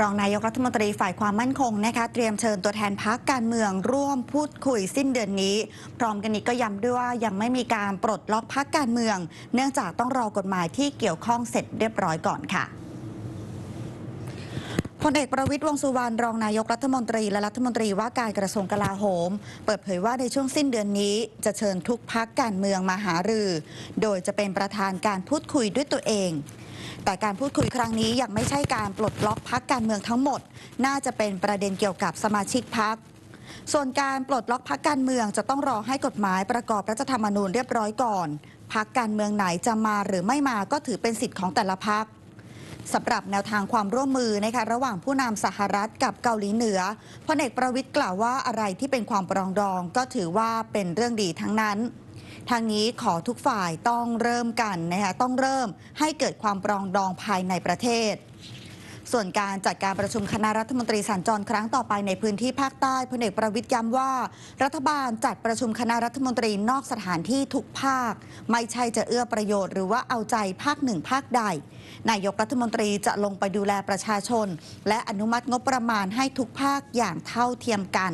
รองนายกรัฐมนตรีฝ่ายความมั่นคงนะคะเตรียมเชิญตัวแทนพักการเมืองร่วมพูดคุยสิ้นเดือนนี้ พร้อมกันนี้ก็ย้ำด้วยว่ายังไม่มีการปลดล็อกพักการเมือง เนื่องจากต้องรอกฎหมายที่เกี่ยวข้องเสร็จเรียบร้อยก่อนค่ะพลเอกประวิตยวงสุวรรณรองนายกรัฐมนตรีและรัฐมนตรีว่าการกระทรวงกลาโหม เปิดเผยว่าในช่วงสิ้นเดือนนี้จะเชิญทุกพักการเมืองมาหารือ โดยจะเป็นประธานการพูดคุยด้วยตัวเอง แต่การพูดคุยครั้งนี้ยังไม่ใช่การปลดล็อกพักการเมืองทั้งหมด น่าจะเป็นประเด็นเกี่ยวกับสมาชิกพักส่วนการปลดล็อกพักการเมืองจะต้องรอให้กฎหมายประกอบรัฐธรรมนูญเรียบร้อยก่อนพักการเมืองไหนจะมาหรือไม่มาก็ถือเป็นสิทธิ์ของแต่ละพักสำหรับแนวทางความร่วมมือนะคะระหว่างผู้นำสหรัฐกับเกาหลีเหนือพลเอกประวิทย์กล่าวว่าอะไรที่เป็นความปรองดองก็ถือว่าเป็นเรื่องดีทั้งนั้น ทางนี้ขอทุกฝ่ายต้องเริ่มกันนะคะต้องเริ่มให้เกิดความปรองดองภายในประเทศ ส่วนการจัดการประชุมคณะรัฐมนตรีสัญจรครั้งต่อไปในพื้นที่ภาคใต้พลเอกประวิทย์ย้ำว่า รัฐบาลจัดประชุมคณะรัฐมนตรีนอกสถานที่ทุกภาค ไม่ใช่จะเอื้อประโยชน์หรือว่าเอาใจภาคหนึ่งภาคใด นายกรัฐมนตรีจะลงไปดูแลประชาชน และอนุมัติงบประมาณให้ทุกภาคอย่างเท่าเทียมกัน